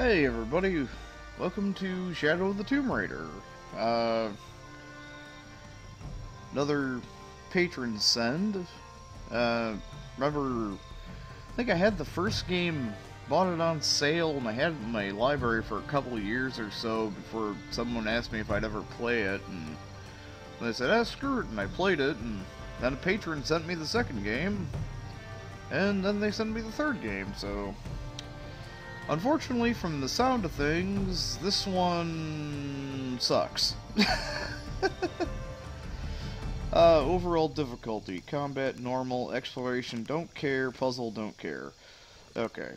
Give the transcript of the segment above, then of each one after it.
Hey everybody, welcome to Shadow of the Tomb Raider. Uh, another patron send. Uh, remember, I think I had the first game, bought it on sale, and I had it in my library for a couple years or so before someone asked me if I'd ever play it, and I said, ah, screw it, and I played it, and then a patron sent me the second game, and then they sent me the third game, so Unfortunately, from the sound of things, this one sucks. uh, overall difficulty, combat, normal, exploration, don't care, puzzle, don't care. Okay.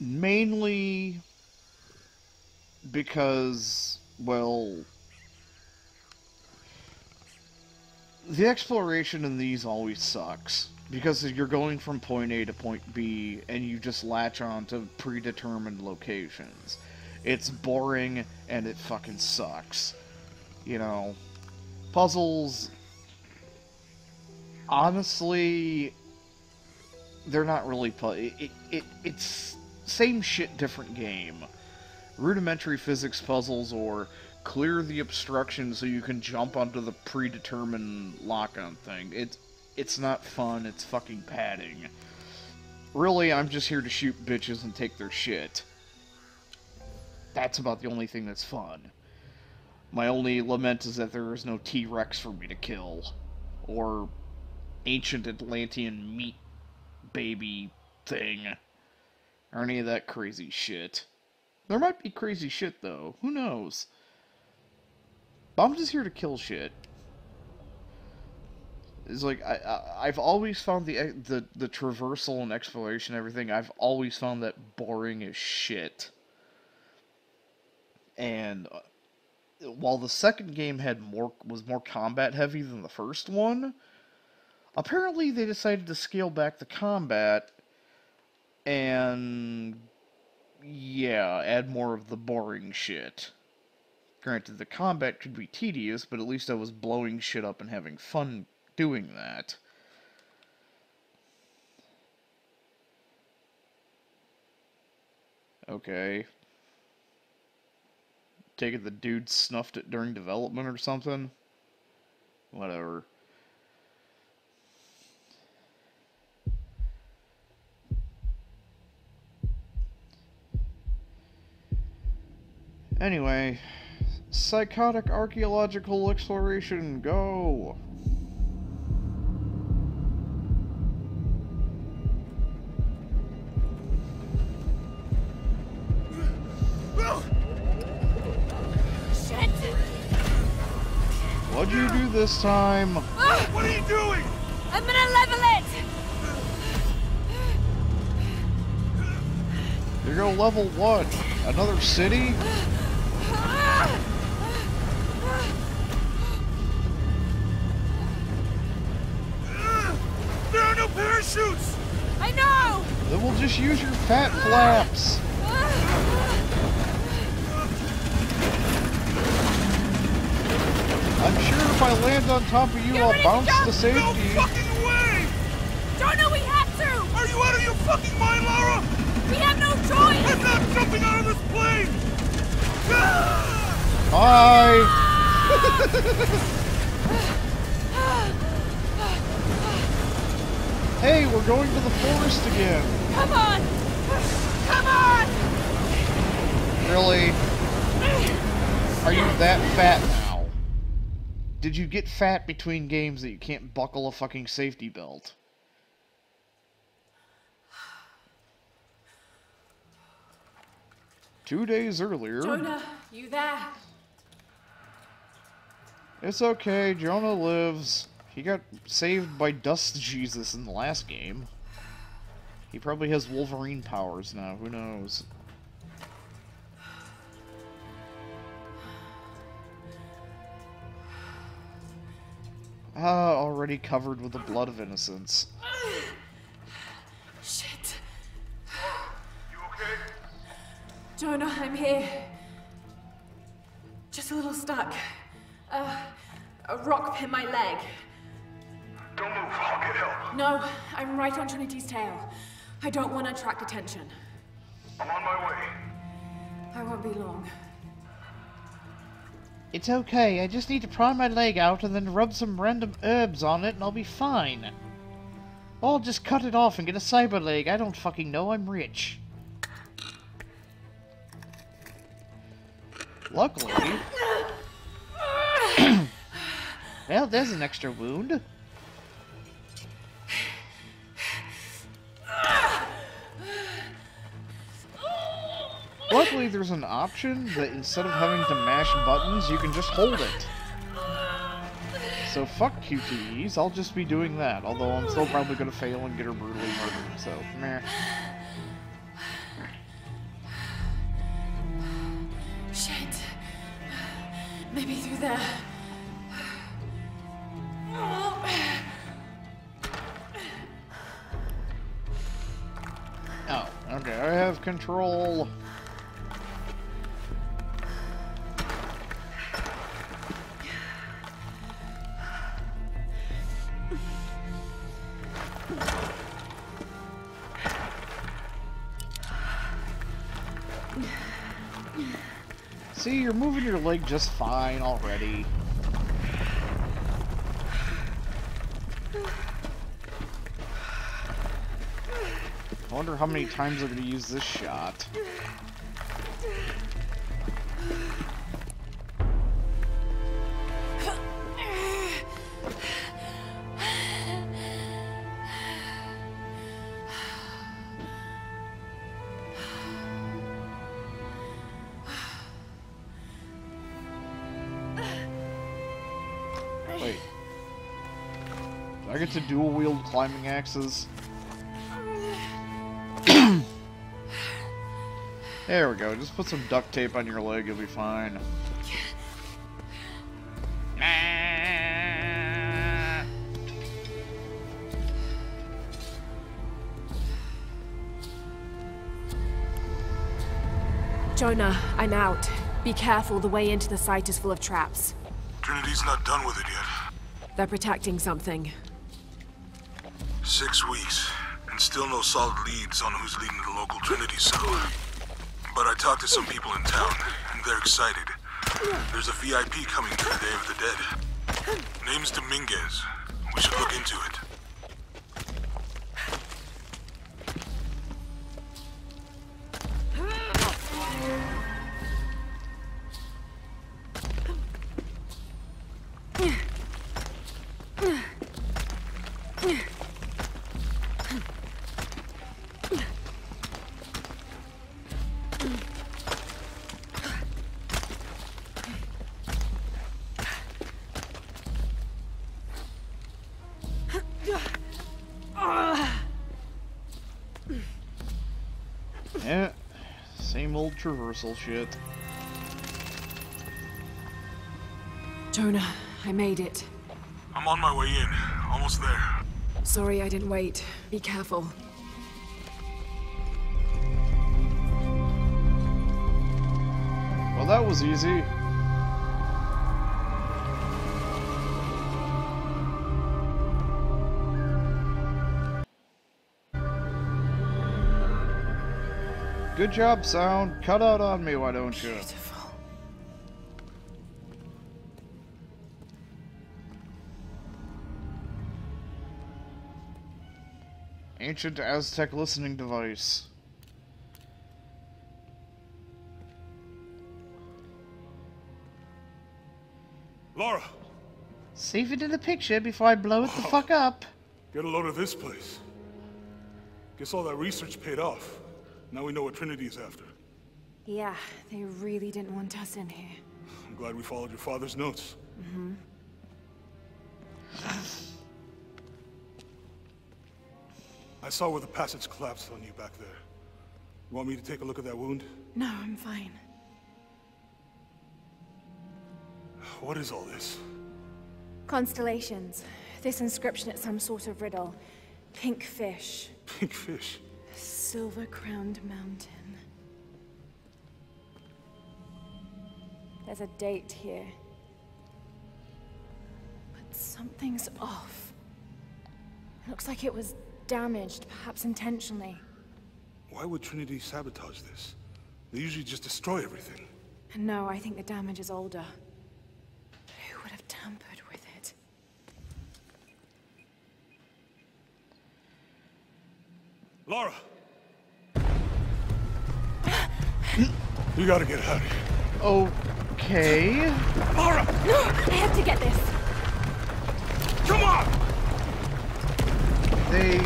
Mainly because, well, the exploration in these always sucks because you're going from point A to point B and you just latch on to predetermined locations. It's boring and it fucking sucks. You know, puzzles honestly they're not really pu- it, it, it it's same shit different game. Rudimentary physics puzzles or clear the obstruction so you can jump onto the predetermined lock-on thing. It's it's not fun, it's fucking padding. Really, I'm just here to shoot bitches and take their shit. That's about the only thing that's fun. My only lament is that there is no T-Rex for me to kill. Or ancient Atlantean meat baby thing. Or any of that crazy shit. There might be crazy shit, though. Who knows? But I'm just here to kill shit. It's like I, I have always found the the the traversal and exploration and everything. I've always found that boring as shit. And uh, while the second game had more was more combat heavy than the first one, apparently they decided to scale back the combat and yeah, add more of the boring shit. Granted, the combat could be tedious, but at least I was blowing shit up and having fun doing that. Okay. Take it the dude snuffed it during development or something? Whatever. Anyway, psychotic archaeological exploration, go! What'd you do this time? Ah! What are you doing? I'm gonna level it! You're gonna level what? Another city? There are no parachutes! I know! Then we'll just use your fat flaps. I'm sure if I land on top of you, Get I'll to bounce jump. to safety. No fucking way! Don't know we have to! Are you out of your fucking mind, Lara? We have no choice! I'm not jumping out of this plane! Bye. hey, we're going to the forest again. Come on! Come on! Really? Are you that fat? Did you get fat between games that you can't buckle a fucking safety belt? Two days earlier. Jonah, you there? It's okay, Jonah lives. He got saved by Dust Jesus in the last game. He probably has Wolverine powers now, who knows? Ah, already covered with the blood of innocence. Shit. You okay? Jonah, I'm here. Just a little stuck. Uh, a rock pinned my leg. Don't move, I'll get help. No, I'm right on Trinity's tail. I don't want to attract attention. I'm on my way. I won't be long. It's okay, I just need to pry my leg out and then rub some random herbs on it and I'll be fine. Or I'll just cut it off and get a cyber leg. I don't fucking know, I'm rich. Luckily... well, there's an extra wound. Luckily, there's an option that instead of having to mash buttons, you can just hold it. So fuck QTEs, I'll just be doing that, although I'm still probably gonna fail and get her brutally murdered, so meh. Shit. Maybe through there. Oh, okay, I have control. See, you're moving your leg just fine already. I wonder how many times I'm gonna use this shot. Climbing axes? There we go. Just put some duct tape on your leg, you'll be fine. Jonah, I'm out. Be careful, the way into the site is full of traps. Trinity's not done with it yet. They're protecting something. Six weeks, and still no solid leads on who's leading the local Trinity cell. But I talked to some people in town, and they're excited. There's a VIP coming to the Day of the Dead. Name's Dominguez. We should look into it. Traversal shit. Jonah, I made it. I'm on my way in. Almost there. Sorry I didn't wait. Be careful. Well, that was easy. Good job, sound. Cut out on me, why don't you? Beautiful. Ancient Aztec listening device. Lara, Save it in the picture before I blow it the oh. fuck up. get a load of this place. Guess all that research paid off. Now we know what Trinity's after. Yeah, they really didn't want us in here. I'm glad we followed your father's notes. Mm-hmm. I saw where the passage collapsed on you back there. You want me to take a look at that wound? No, I'm fine. What is all this? Constellations. This inscription is some sort of riddle. Pink fish. Pink fish. Silver crowned mountain. There's a date here. But something's off. It Looks like it was damaged, perhaps intentionally. Why would Trinity sabotage this? They usually just destroy everything. No, I think the damage is older. Who would have tampered with it? Lara! You gotta get out of here. Okay. Lara! I have to get this! Come on! They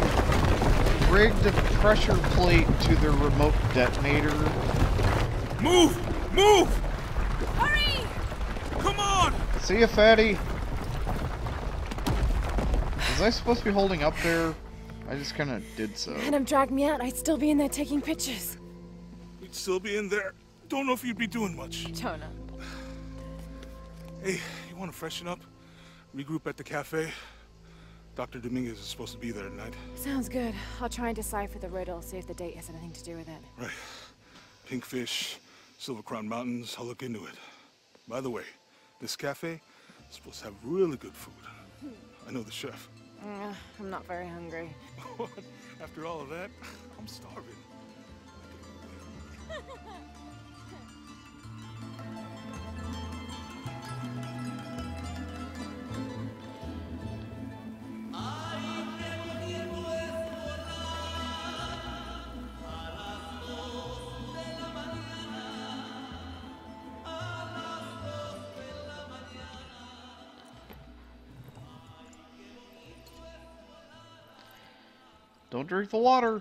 rigged a pressure plate to their remote detonator. Move! Move! Hurry! Come on! See ya, fatty. Was I supposed to be holding up there? I just kind of did so. And him dragged me out, I'd still be in there taking pictures. We'd still be in there. Don't know if you'd be doing much. Jonah. Hey, you want to freshen up? Regroup at the cafe? Dr. Dominguez is supposed to be there tonight. Sounds good. I'll try and decipher the riddle, see if the date has anything to do with it. Right. Pinkfish, Silver Crown Mountains, I'll look into it. By the way, this cafe is supposed to have really good food. I know the chef. Uh, I'm not very hungry. After all of that, I'm starving. Don't drink the water.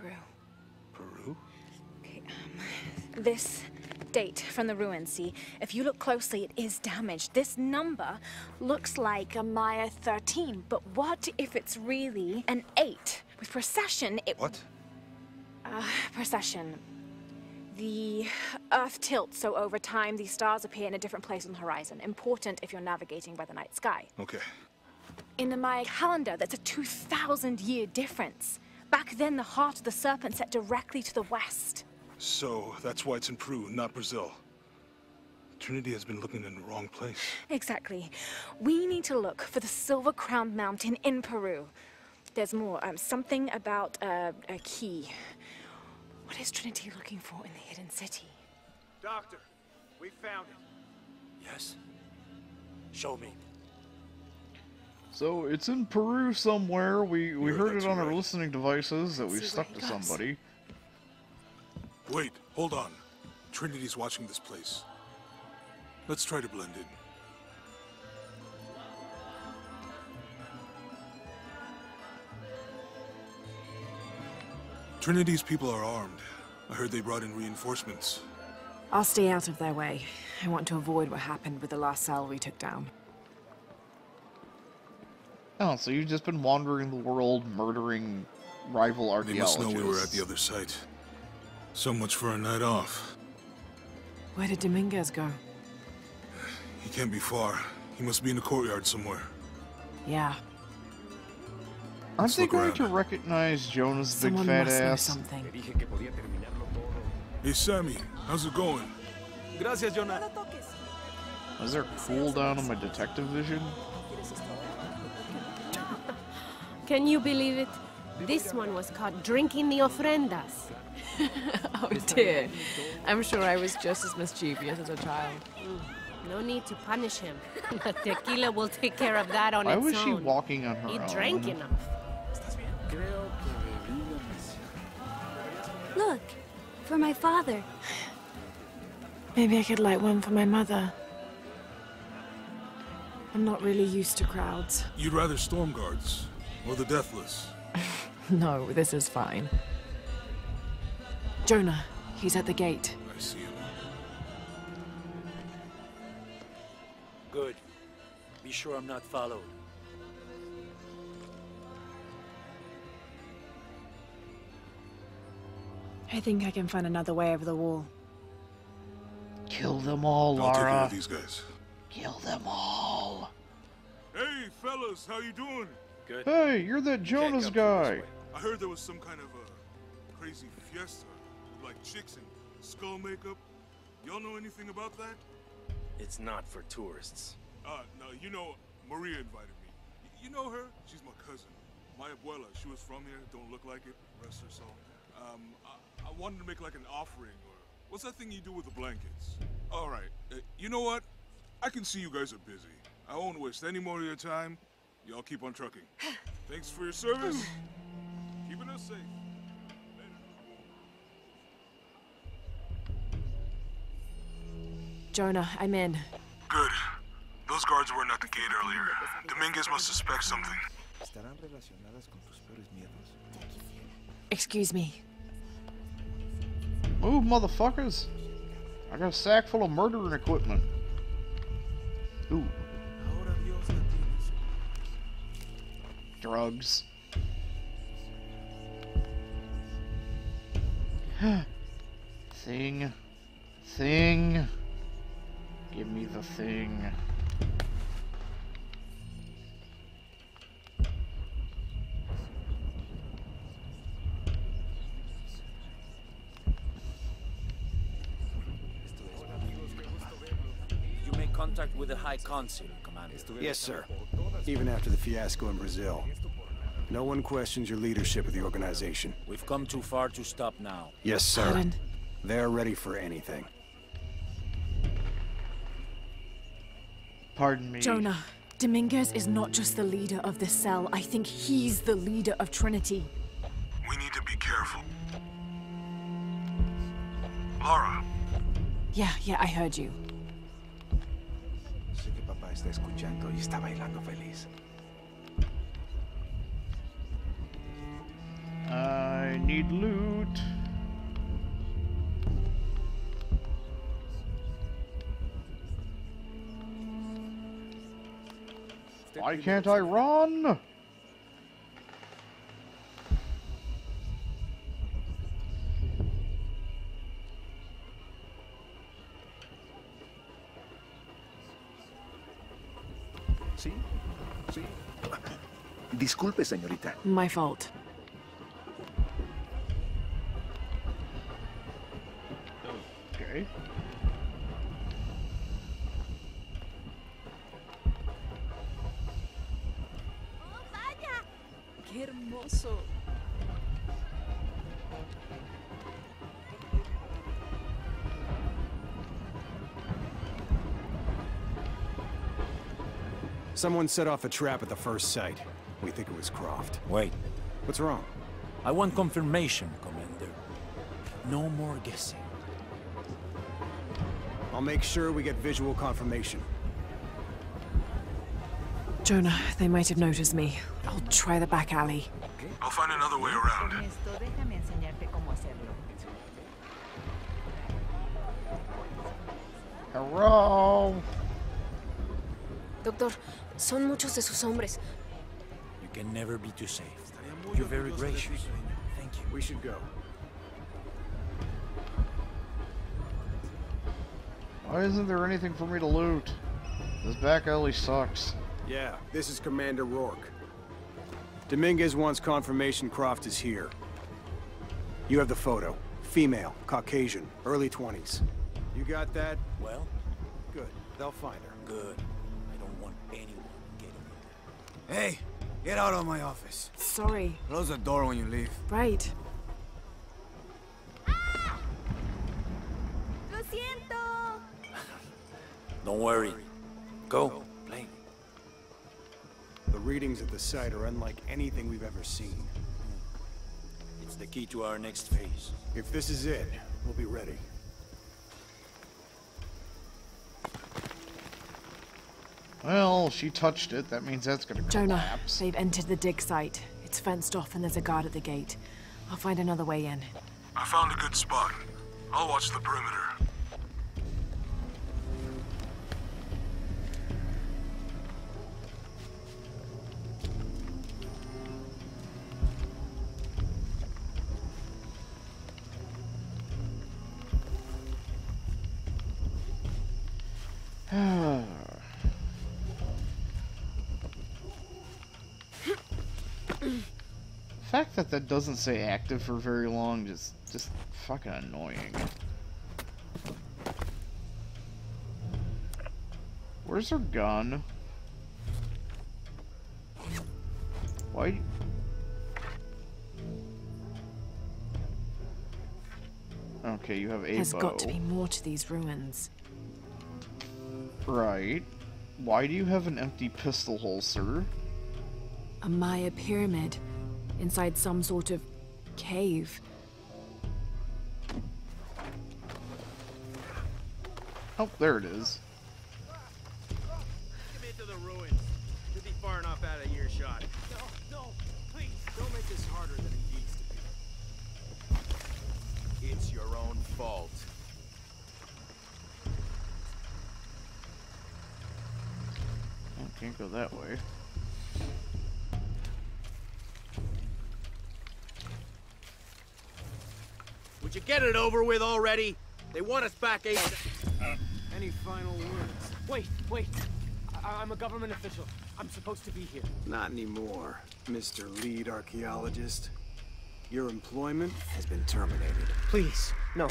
Peru. Peru? Okay, um, this date from the ruins, see? If you look closely, it is damaged. This number looks like a Maya 13, but what if it's really an 8? With precession, it... What? Uh, precession. The Earth tilts, so over time, these stars appear in a different place on the horizon. Important if you're navigating by the night sky. Okay. In the Maya calendar, that's a 2,000 year difference. Back then, the heart of the serpent set directly to the west. So that's why it's in Peru, not Brazil. Trinity has been looking in the wrong place. Exactly. We need to look for the Silver Crown Mountain in Peru. There's more. Um, something about uh, a key. What is Trinity looking for in the hidden city? Doctor, we found it. Yes? Show me. So it's in Peru somewhere. We we Yeah, heard it on our listening devices that we've see stuck to somebody. Wait, hold on. Trinity's watching this place. Let's try to blend in. Trinity's people are armed. I heard they brought in reinforcements. I'll stay out of their way. I want to avoid what happened with the last cell we took down. Oh, so you've just been wandering the world, murdering rival They archaeologists. must know we were at the other site. So much for a night off. Where did Dominguez go? He can't be far. He must be in the courtyard somewhere. Yeah, Aren't Let's they going around. to recognize Jonah's big someone fat must know ass? something. Hey, Sammy, how's it going? Gracias, Jonah. Is there a cooldown on my detective vision? Can you believe it? This one was caught drinking the ofrendas. Oh dear. I'm sure I was just as mischievous as a child. Mm. No need to punish him. The tequila will take care of that on Why its was own. she walking on her He own? drank enough. Look, for my father. Maybe I could light one for my mother. I'm not really used to crowds. You'd rather storm guards or the deathless? No, this is fine. Jonah, he's at the gate. I see him. Good. Be sure I'm not followed. I think I can find another way over the wall. Kill them all, I'll take care Lara. of these guys. Kill them all. Hey, fellas, how you doing? Good. Hey, you're that Jonas come guy. I heard there was some kind of a crazy fiesta, like chicks and skull makeup. Y'all know anything about that? It's not for tourists. Uh, no, you know, Maria invited me. Y- you know her? She's my cousin. My abuela, she was from here, don't look like it, rest her soul. Um, I, I wanted to make like an offering, or what's that thing you do with the blankets? All right, uh, you know what? I can see you guys are busy. I won't waste any more of your time. Y'all keep on trucking. Thanks for your service. Keeping us safe. Jonah, I'm in. Good. Those guards weren't at the gate earlier. Dominguez must suspect something. ¿Estarán relacionadas con tus peores miedos? Excuse me. Move, motherfuckers. I got a sack full of murdering equipment. Ooh, drugs. thing. Thing. Give me the thing. You make contact with the High Consul, Commander. Yes, sir. Even after the fiasco in Brazil. No one questions your leadership of the organization. We've come too far to stop now. Yes, sir. Pardon? They're ready for anything. Pardon me. Jonah, Dominguez is not just the leader of the cell. I think he's the leader of Trinity. We need to be careful. Lara, Yeah, yeah, I heard you. Sé que papá está escuchando y está bailando feliz. I need loot. Why can't I run? ¿Sí? ¿Sí? Disculpe, señorita. My fault. Someone set off a trap at the first site. We think it was Croft. Wait. What's wrong? I want confirmation, Commander. No more guessing. I'll make sure we get visual confirmation. Jonah, they might have noticed me. I'll try the back alley. I'll find another way around. Ernesto, déjame enseñarte cómo hacerlo. Hello. Doctor, son muchos de sus hombres. You can never be too safe. You're very gracious. Thank you. We should go. Why isn't there anything for me to loot? This back alley sucks. Yeah, this is Commander Rourke. Dominguez wants confirmation Croft is here. You have the photo. Female, Caucasian, early 20s. You got that? Well, Good. They'll find her. good. I don't want anyone getting in. Hey, get out of my office. Sorry. Close the door when you leave. Right. ¡Lo siento! Don't worry. Go. Play. The readings at the site are unlike anything we've ever seen. It's the key to our next phase. If this is it, we'll be ready. Well, she touched it. That means that's gonna Jonah, collapse. they've entered the dig site. It's fenced off and there's a guard at the gate. I'll find another way in. I found a good spot. I'll watch the perimeter. That that doesn't say active for very long just just fucking annoying. Where's her gun? Why? Okay, you have a There's bow. got to be more to these ruins. Right. Why do you have an empty pistol holster? A Maya pyramid inside some sort of cave. Oh, there it is. Get into the ruins. You'll be far enough out of earshot. No, no, please, don't make this harder than it needs to be. It's your own fault. Oh, can't go that way. Would you get it over with already? They want us back eight. Uh, Any final words? Wait, wait. I I'm a government official. I'm supposed to be here. Not anymore, Mr. Lead Archaeologist. Your employment has been terminated. Please, no.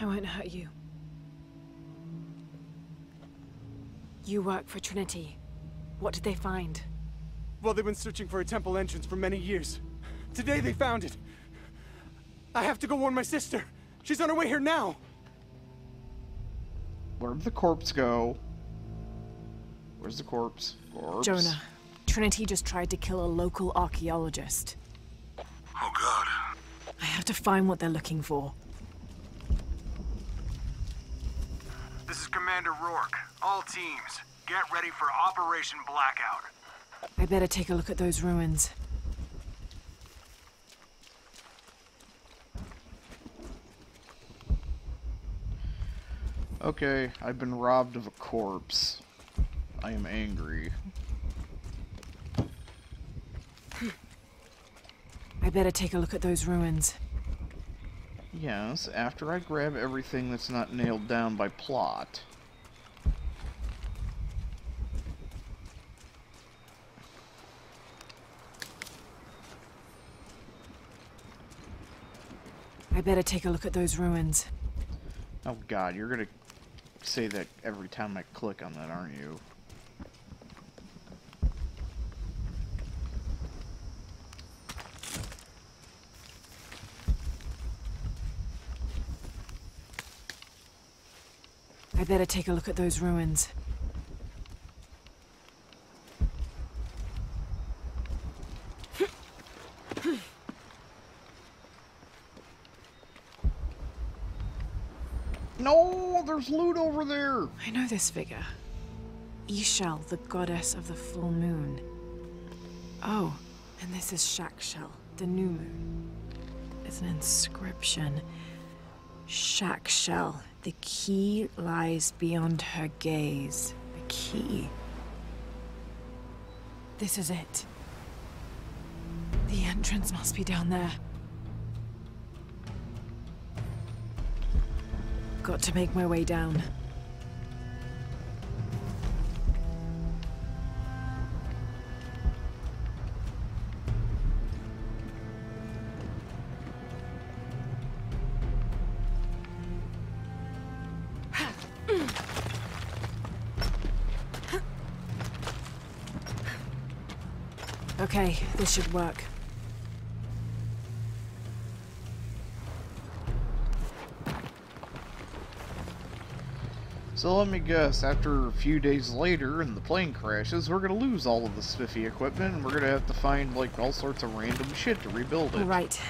I won't hurt you. You work for Trinity. What did they find? Well, they've been searching for a temple entrance for many years. Today they found it. I have to go warn my sister. She's on her way here now. Where'd the corpse go? Where's the corpse? Corpse. Jonah, Trinity just tried to kill a local archaeologist. Oh god. I have to find what they're looking for. This is Commander Rourke. All teams, get ready for Operation Blackout. I better take a look at those ruins. Okay, I've been robbed of a corpse. I am angry. I better take a look at those ruins. Yes, after I grab everything that's not nailed down by plot. I better take a look at those ruins. Oh god, you're gonna say that every time I click on that, aren't you? I better take a look at those ruins. No, there's loot over there. I know this figure. Ix Chel, the goddess of the full moon. Oh, and this is Chak Chel, the new moon. It's an inscription. Chak Chel, the key lies beyond her gaze. The key. This is it. The entrance must be down there. Got to make my way down. Okay, this should work. So So let me guess, after a few days later and the plane crashes, we're gonna lose all of the spiffy equipment and we're gonna have to find like all sorts of random shit to rebuild it. All right.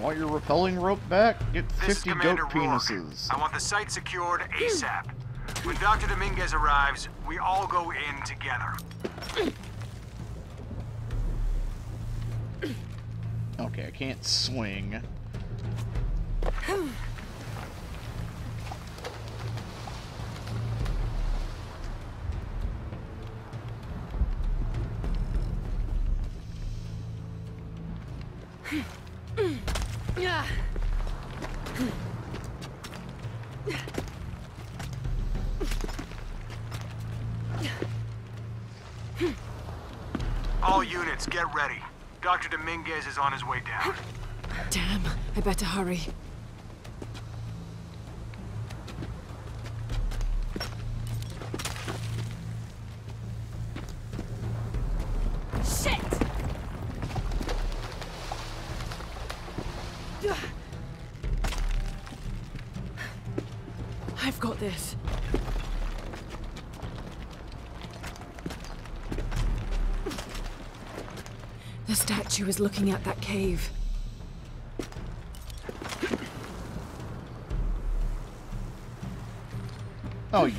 Want your repelling rope back? Get 50 goat Commander Rourke. penises. I want the site secured ASAP. When Dr. Dominguez arrives, we all go in together. Okay, I can't swing. All units, get ready. Dr. Dominguez is on his way down. Damn, I better hurry. The was looking at that cave. Oh, you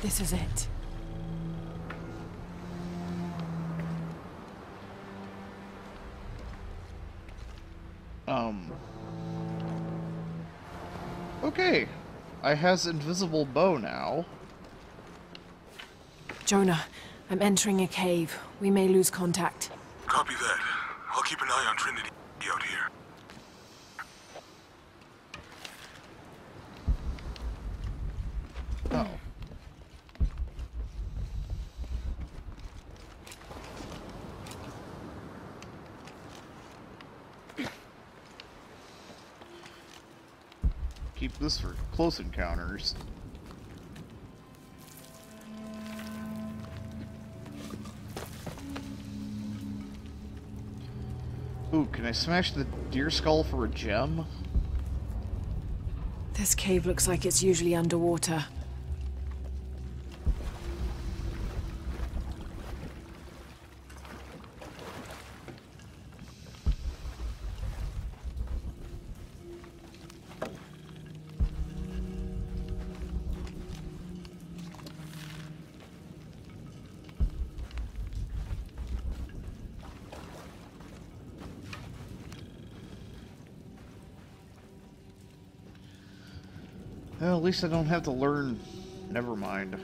This is it. Um. Okay. I has invisible bow now. Jonah, I'm entering a cave. We may lose contact. Copy that. I'll keep an eye on Trinity out here. Oh. Keep this for close encounters. Can I smash the deer skull for a gem? This cave looks like it's usually underwater. At least I don't have to learn. Never mind.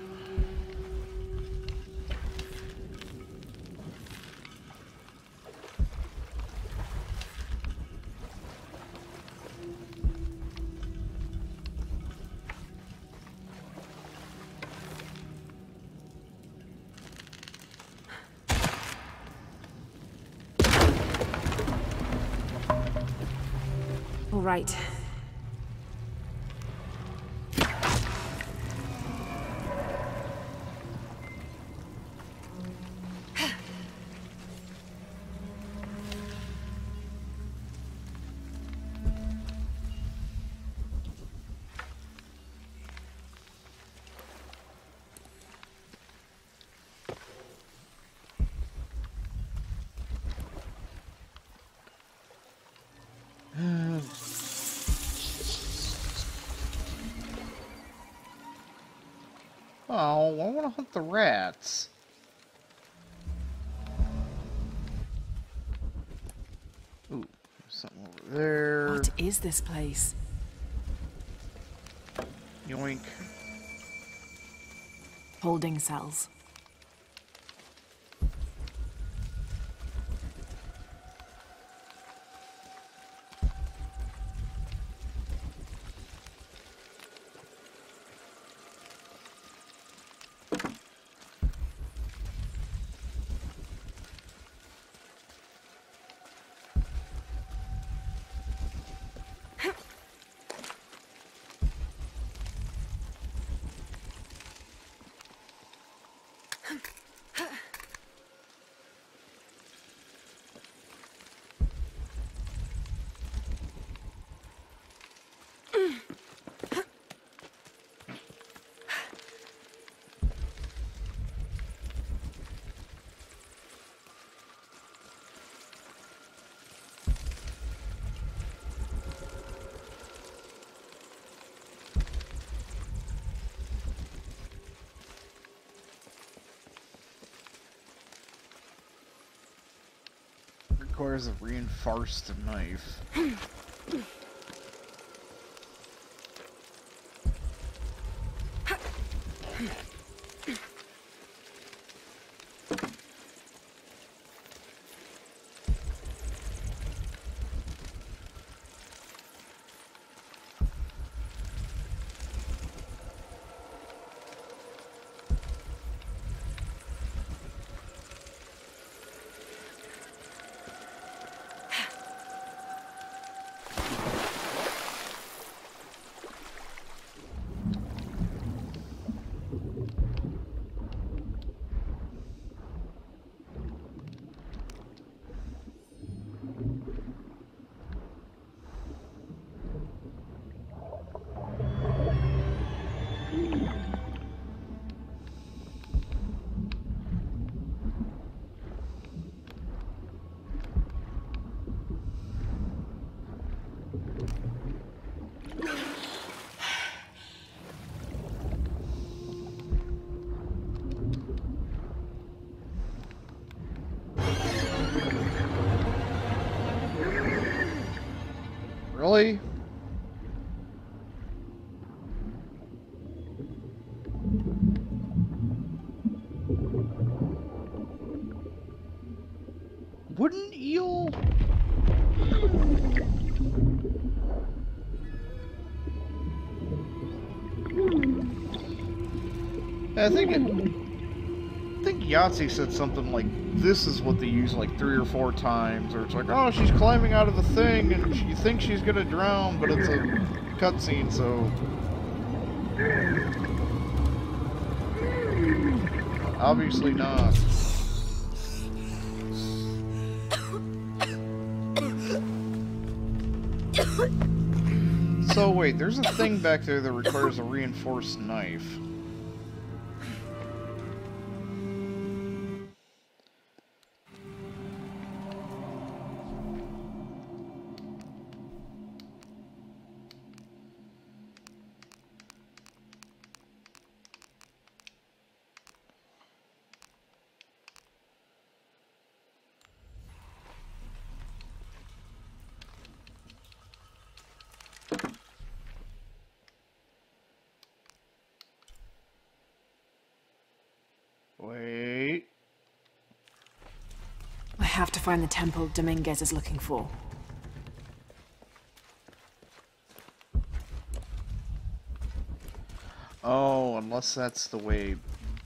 All right. I want to hunt the rats. Ooh, there's something over there. What is this place? Yoink. Holding cells. Requires a reinforced knife. I think it, I think Yahtzee said something like, "This is what they use like three or four times," or it's like, "Oh, she's climbing out of the thing and she thinks she's gonna drown, but it's a cutscene, so." Obviously not. So wait, there's a thing back there that requires a reinforced knife. Find the temple Dominguez is looking for. Oh, unless that's the way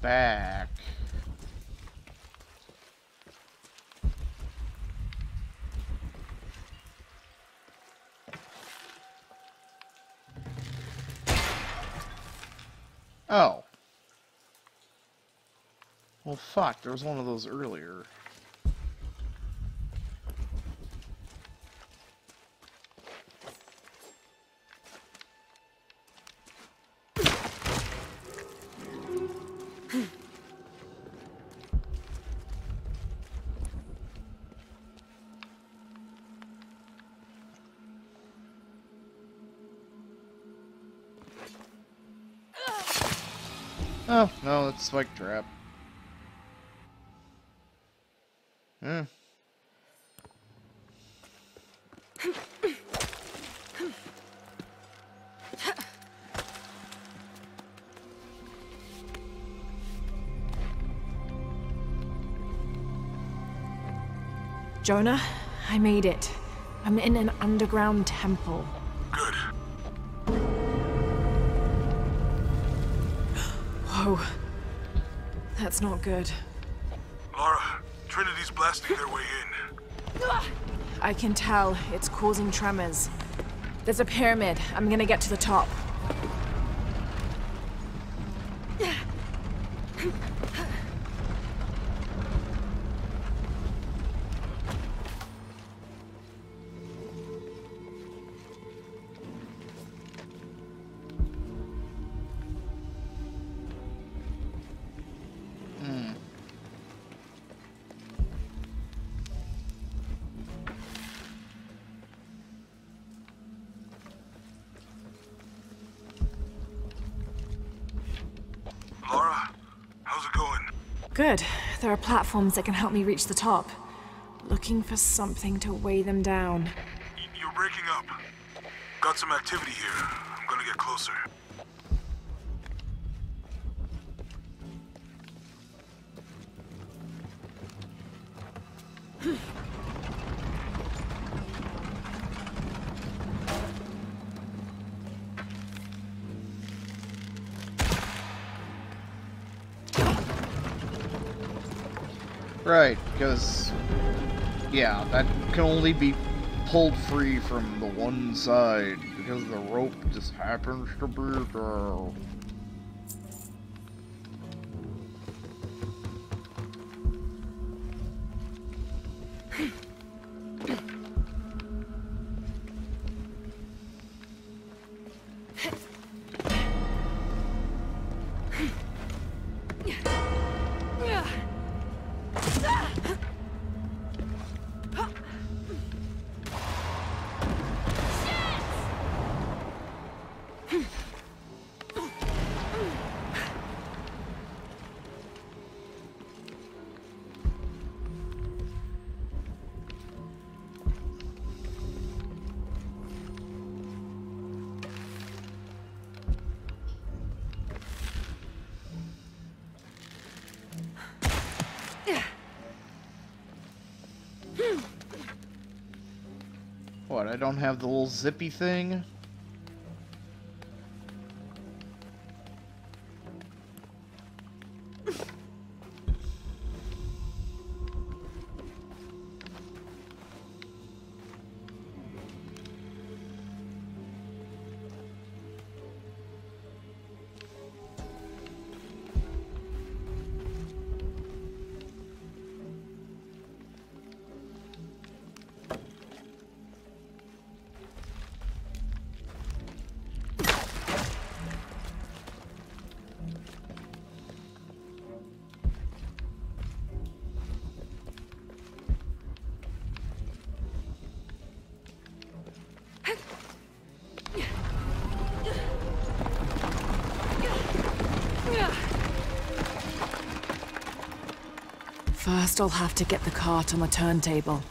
back. Oh. Well, fuck, there was one of those earlier. Oh, no, that's spike trap. Hmm. Jonah, I made it. I'm in an underground temple. Whoa. That's not good. Lara, Trinity's blasting their way in. I can tell. It's causing tremors. There's a pyramid. I'm gonna get to the top. Platforms that can help me reach the top. looking for something to weigh them down. You're breaking up. Got some activity here. I'm gonna get closer. Can only be pulled free from the one side because the rope just happens to be there. Don't have the little zippy thing? First, I'll have to get the cart on the turntable.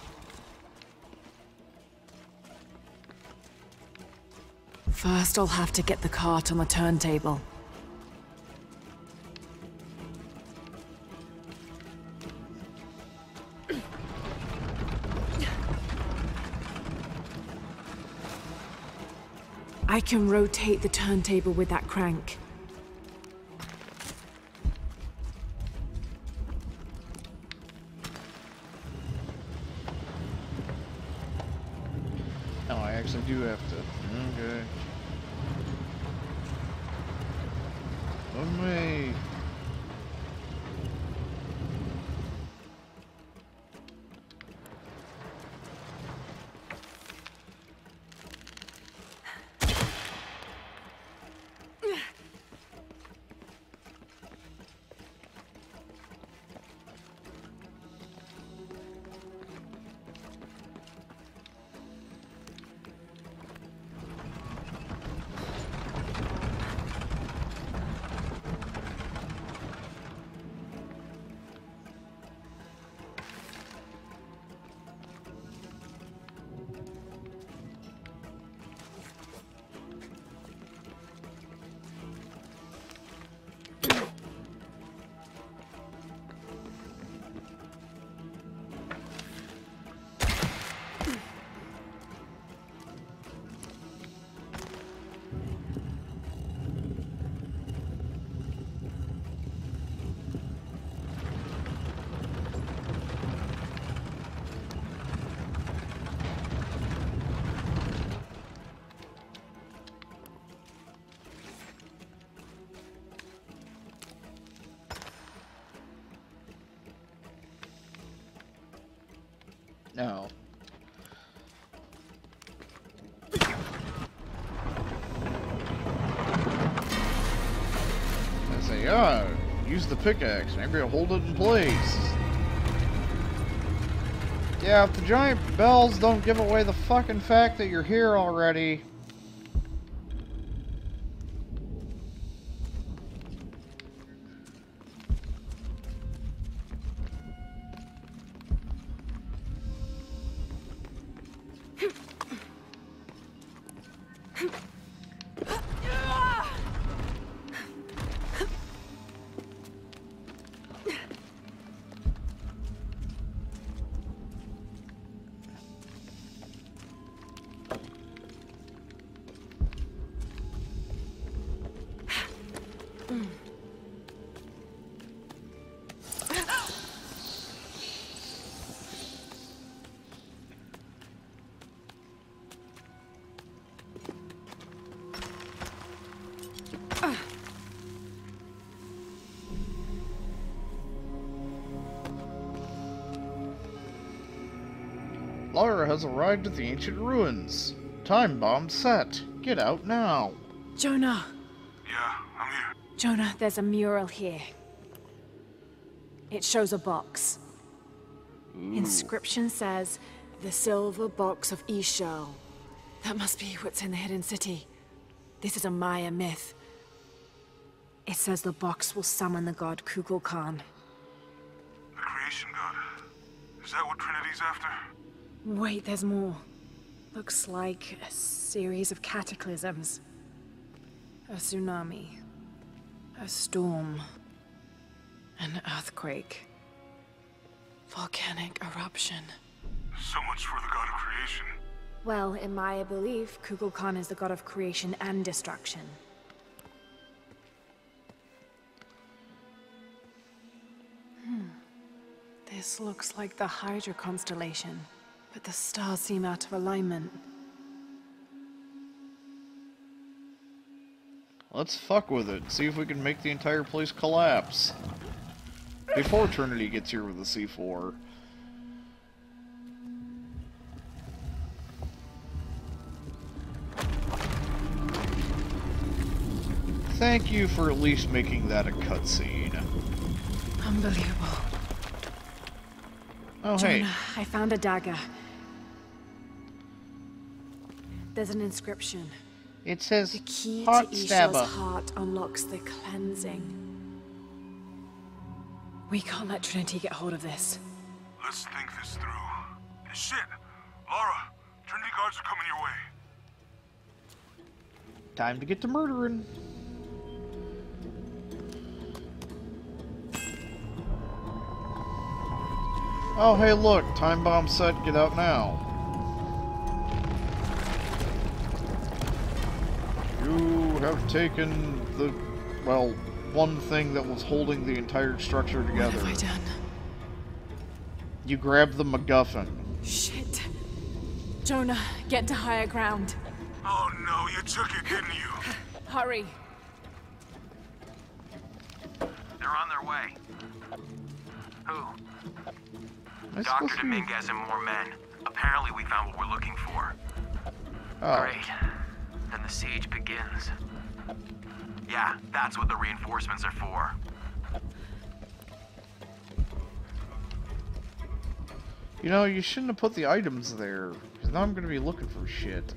First, I'll have to get the cart on the turntable. I can rotate the turntable with that crank. Do have the pickaxe. Maybe it'll hold it in place. Yeah, if the giant bells don't give away the fucking fact that you're here already. Lara has arrived at the ancient ruins. Time bomb set. Get out now. Jonah! Yeah, I'm here. Jonah, there's a mural here. It shows a box. Inscription says, the silver box of Ix Chel. That must be what's in the hidden city. This is a Maya myth. It says the box will summon the god Kukulkan. The creation god. Is that what Trinity's after? Wait, there's more. Looks like a series of cataclysms. A tsunami. A storm. An earthquake. Volcanic eruption. So much for the god of creation. Well, in my belief, Kukulkan is the god of creation and destruction. Hmm. This looks like the Hydra constellation, but the stars seem out of alignment. Let's fuck with it. See if we can make the entire place collapse. Before Trinity gets here with the C4. Thank you for at least making that a cutscene. Unbelievable. Oh, Jonah, hey. I found a dagger. There's an inscription. It says The key heart to stabber. Ix Chel's heart unlocks the cleansing. We can't let Trinity get hold of this. Let's think this through. Shit! Lara, Trinity guards are coming your way. Time to get to murdering. Oh, hey, look. Time bomb set. Get out now. Have taken the, well, one thing that was holding the entire structure together. What have I done? You grabbed the MacGuffin. Shit. Jonah, get to higher ground. Oh no, you took it, didn't you? Hurry. They're on their way. Who? I Dr. supposed to be- Dominguez and more men. Apparently we found what we're looking for. Oh. Great. Then the siege begins. Yeah, that's what the reinforcements are for. You know, you shouldn't have put the items there, because now I'm going to be looking for shit.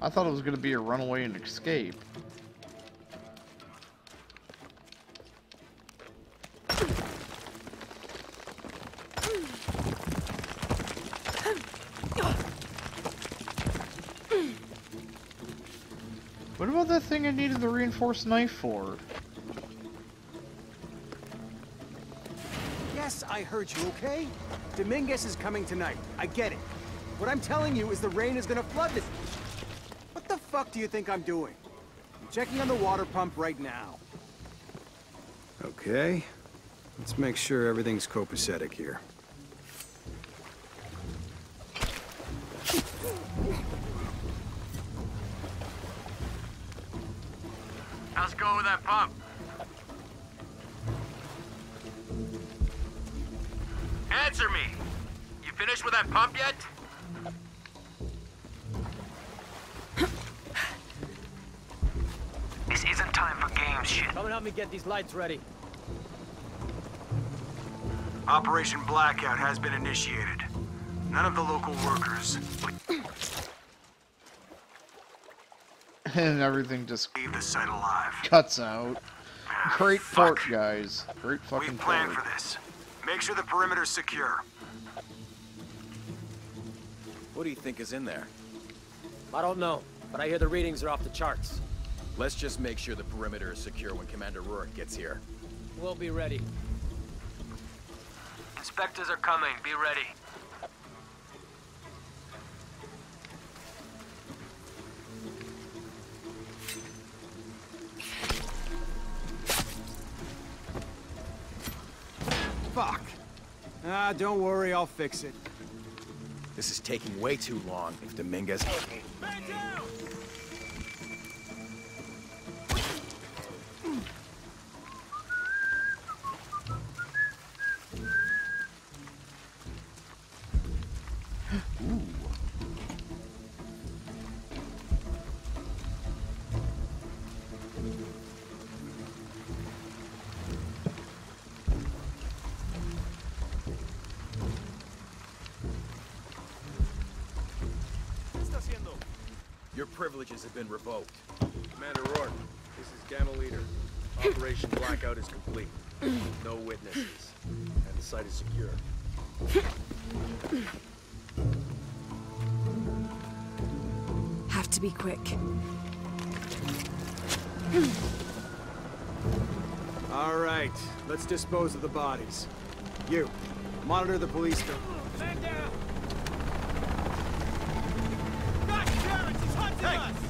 I thought it was going to be a runaway and escape. What about that thing I needed the reinforced knife for? Yes, I heard you, okay? Dominguez is coming tonight. I get it. What I'm telling you is the rain is gonna flood this... What the fuck do you think I'm doing? I'm checking on the water pump right now. Okay. Let's make sure everything's copacetic here. How's it going with that pump? Answer me! You finished with that pump yet? This isn't time for games, shit. Come and help me get these lights ready. Operation Blackout has been initiated. None of the local workers and everything just leave the site alive. cuts out. Ah, Great fort, guys. Great fucking We've planned fort. for this. Make sure the perimeter's secure. What do you think is in there? I don't know, but I hear the readings are off the charts. Let's just make sure the perimeter is secure when Commander Rourke gets here. We'll be ready. Inspectors are coming. Be ready. Ah, don't worry, I'll fix it. This is taking way too long if Dominguez... Your privileges have been revoked. Commander Rourke, this is Gamma Leader. Operation Blackout is complete. No witnesses. And the site is secure. Have to be quick. All right, let's dispose of the bodies. You, monitor the police car. Man down! God damn it, she's hunting us!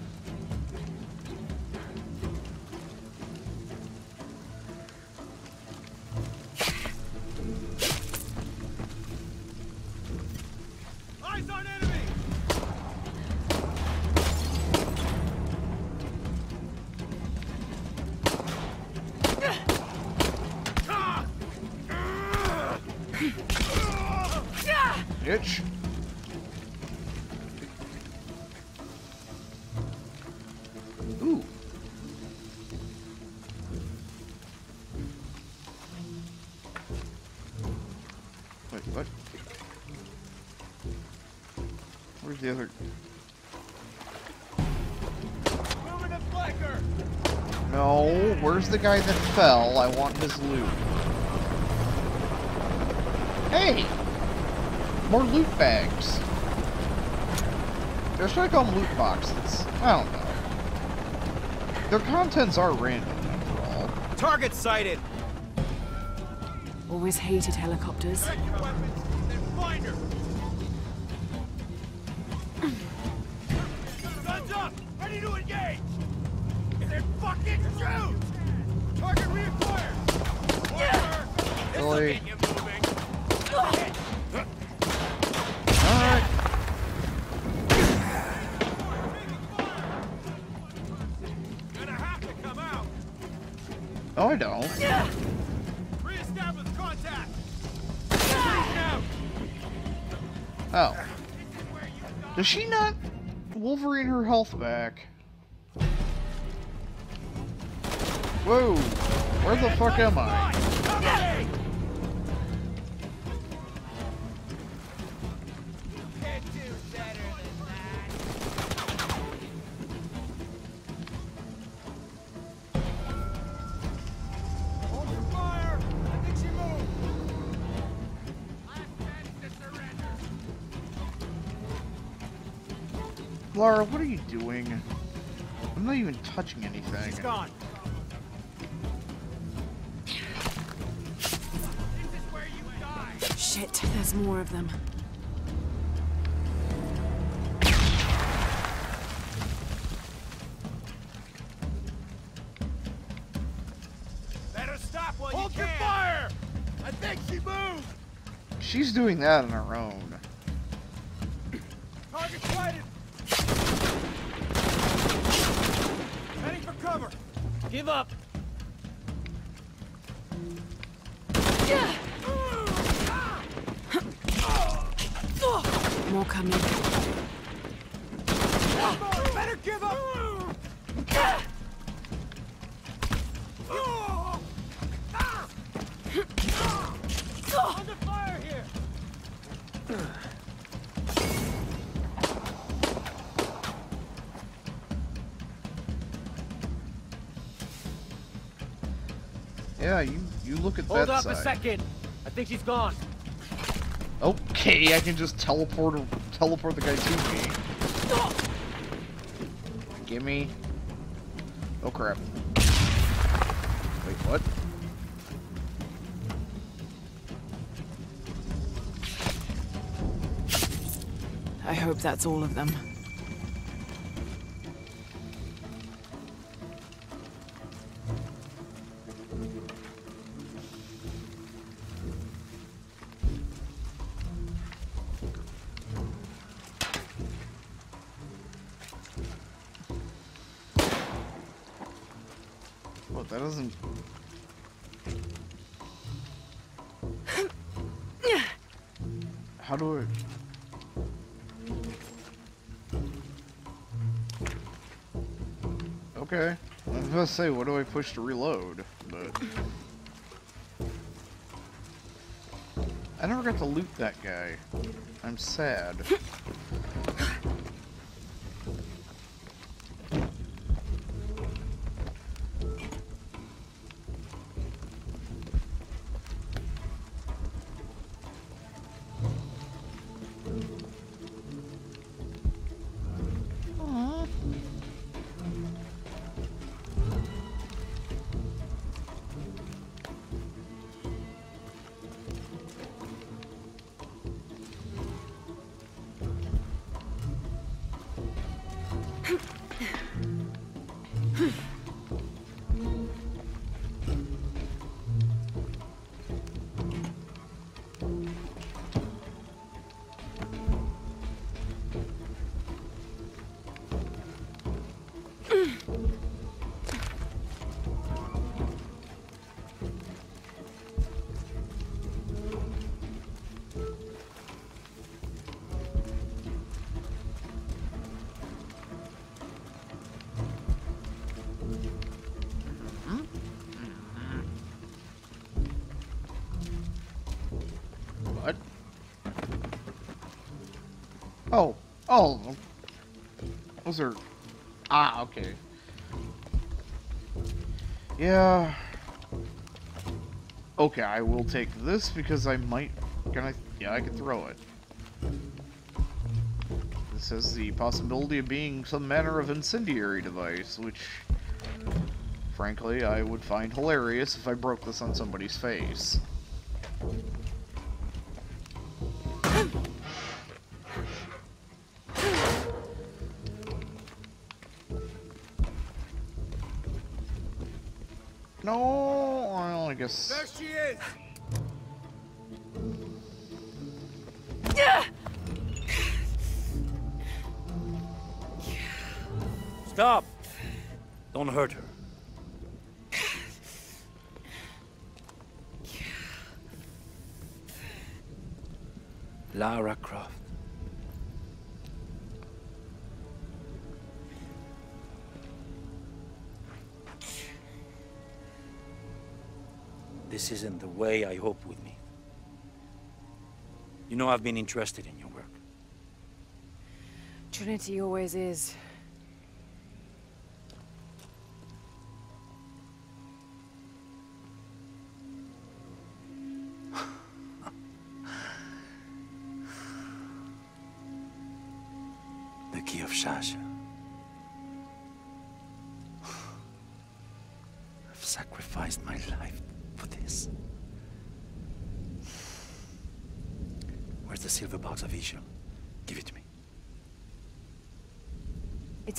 where's the guy that fell? I want his loot. Hey! More loot bags. Or should I call them loot boxes? I don't know. Their contents are random, after all. Target sighted! Always hated helicopters. Oh, I don't. Reestablish contact! Oh. Does she not Wolverine her health back? Whoa! Where the fuck am I? Touching anything. She's gone. Shit, there's more of them. Better stop while Hold you can! your fire! I think she moved! She's doing that on her she's gone. Okay, I can just teleport teleport the guy to me. Gimme. Oh crap. Wait, what? I hope that's all of them. Gonna say, what do I push to reload? But I never got to loot that guy. I'm sad. What? Oh. Oh. Those are... Ah, okay. Yeah. Okay, I will take this because I might... Can I... Yeah, I can throw it. This has the possibility of being some manner of incendiary device, which... Frankly, I would find hilarious if I broke this on somebody's face. She is! Stop! Don't hurt her. Lara Croft. Isn't the way I hoped with me. You know I've been interested in your work. Trinity always is.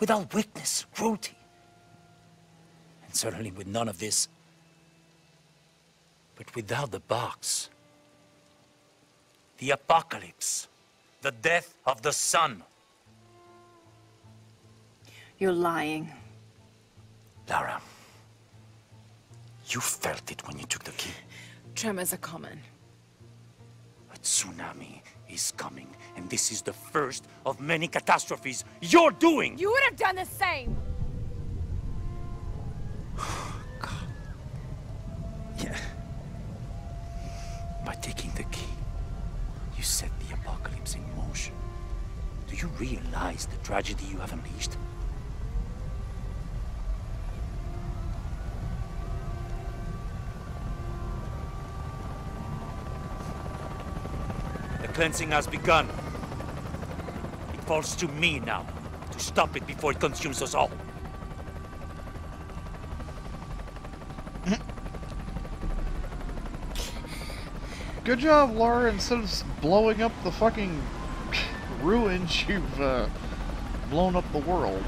without weakness, cruelty. And certainly with none of this. But without the box, the apocalypse, the death of the sun. You're lying. Lara, you felt it when you took the key. Tremors are common. A tsunami is coming, and this is the first of many catastrophes you're doing! You would have done the same! Yeah. By taking the key, you set the apocalypse in motion. Do you realize the tragedy you have unleashed? Cleansing has begun. It falls to me now to stop it before it consumes us all. Good job, Lara. Instead of blowing up the fucking ruins, you've uh, blown up the world.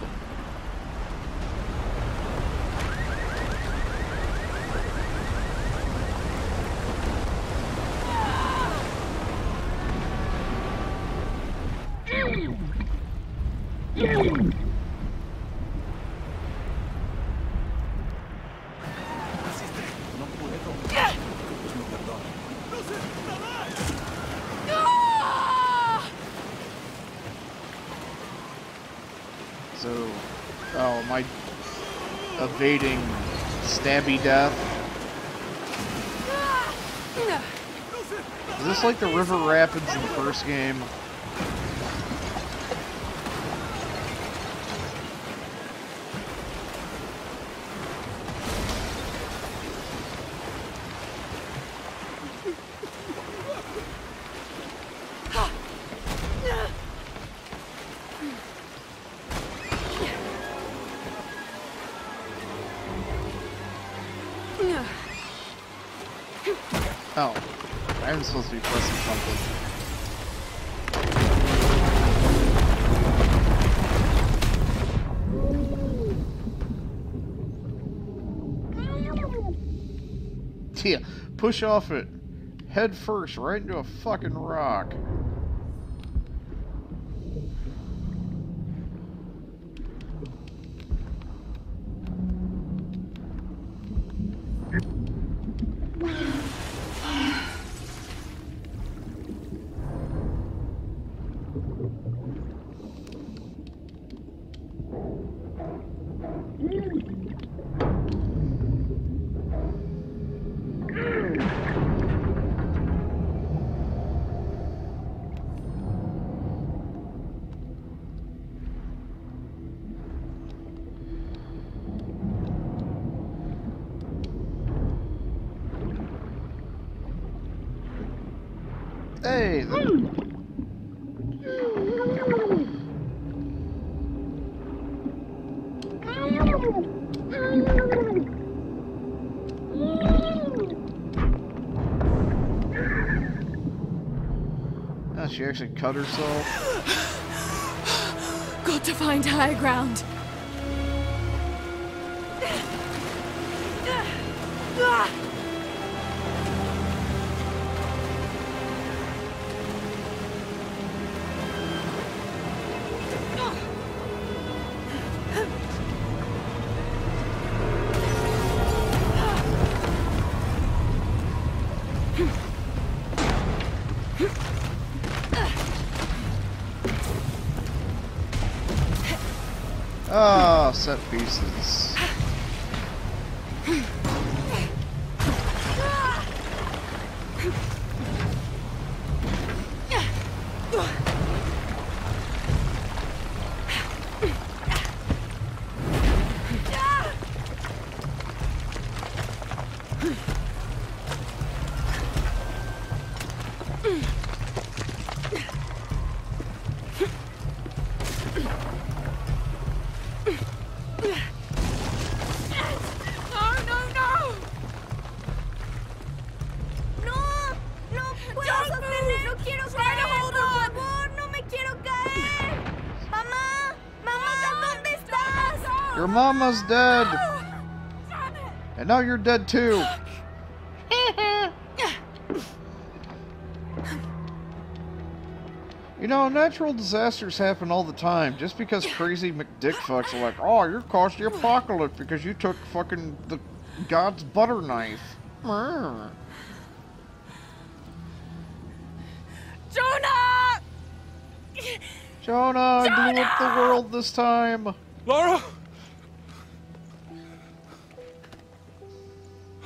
So, oh, am I evading stabby death? Is this like the river rapids in the first game? Push off it. Head first, right into a fucking rock. Cut herself. Got to find high ground. Ah, set pieces. dead. And now you're dead too. You know, natural disasters happen all the time. Just because crazy McDickfucks are like, oh, you're the apocalypse because you took fucking the God's butter knife. Jonah! Jonah, Jonah! do it the world this time! Lara!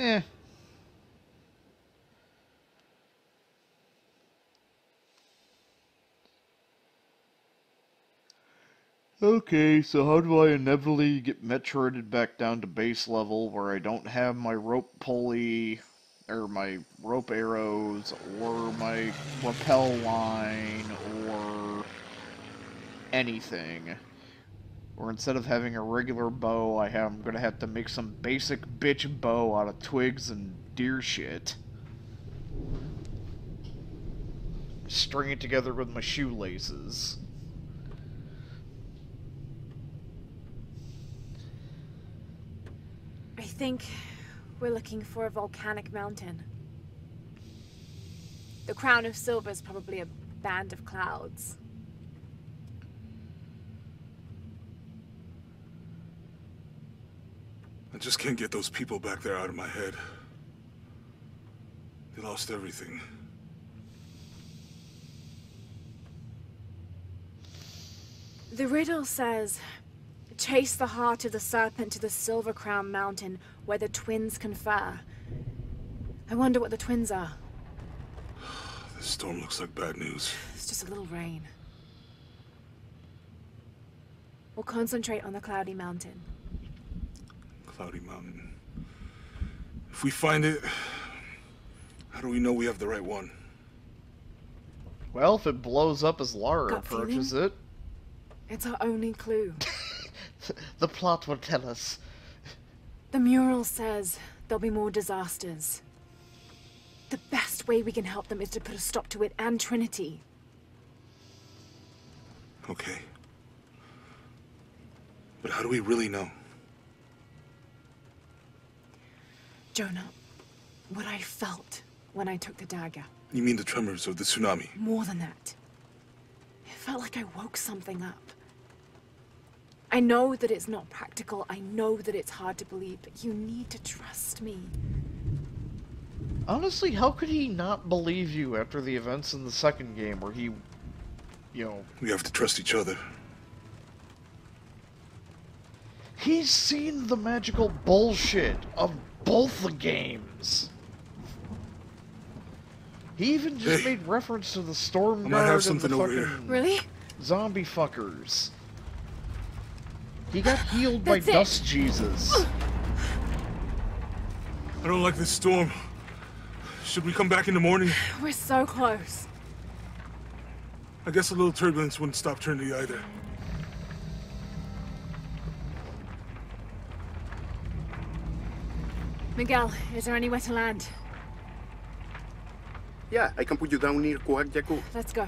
Eh. Okay, so how do I inevitably get Metroided back down to base level where I don't have my rope pulley, or my rope arrows, or my rappel line, or anything? Or instead of having a regular bow, I have, I'm gonna have to make some basic bitch bow out of twigs and deer shit. String it together with my shoelaces. I think we're looking for a volcanic mountain. The crown of silver is probably a band of clouds. Just can't get those people back there out of my head. They lost everything. The riddle says, chase the heart of the serpent to the Silver Crown Mountain where the twins confer. I wonder what the twins are. This storm looks like bad news. It's just a little rain. We'll concentrate on the cloudy mountain. Cloudy Mountain. If we find it, how do we know we have the right one? Well, if it blows up as Lara Gut approaches feeling? it, It's our only clue. the plot will tell us. The mural says there'll be more disasters. The best way we can help them is to put a stop to it and Trinity. Okay. But how do we really know? Jonah, what I felt when I took the dagger. You mean the tremors of the tsunami? More than that. It felt like I woke something up. I know that it's not practical. I know that it's hard to believe, but you need to trust me. Honestly, how could he not believe you after the events in the second game where he, you know, We have to trust each other. he's seen the magical bullshit of both the games. He even just Hey. made reference to the storm I might have guard and something the over here. Really? zombie fuckers. He got healed by it. Dust Jesus. I don't like this storm. Should we come back in the morning? We're so close. I guess a little turbulence wouldn't stop Trinity either. Miguel, is there anywhere to land? Yeah, I can put you down near Kuwaq Yaku. Let's go.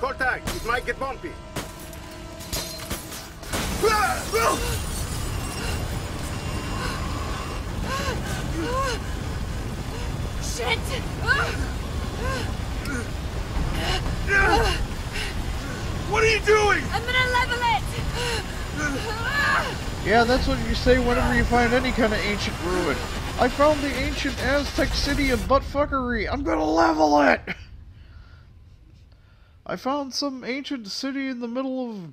Contact! It might get bumpy. Ah! Shit! What are you doing? I'm gonna level it! Yeah, that's what you say whenever you find any kind of ancient ruin. I found the ancient Aztec city of buttfuckery. I'm gonna level it! I found some ancient city in the middle of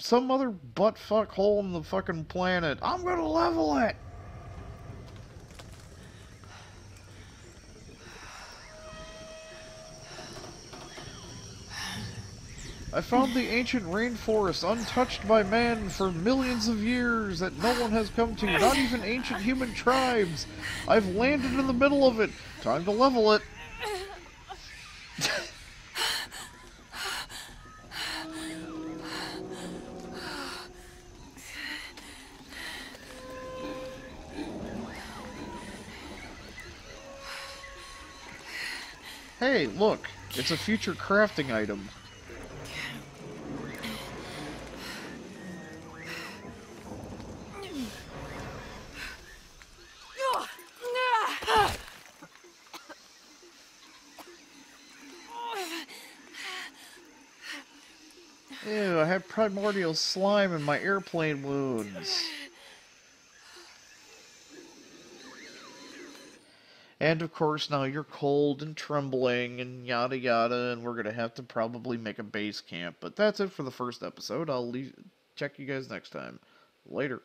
some other buttfuck hole in the fucking planet. I'm gonna level it! I found the ancient rainforest untouched by man for millions of years that no one has come to, not even ancient human tribes. I've landed in the middle of it. Time to level it. Hey, look, it's a future crafting item. Ew, I have primordial slime in my airplane wounds. And of course, now you're cold and trembling and yada yada, and we're gonna have to probably make a base camp. But that's it for the first episode. I'll leave. Check you guys next time. Later.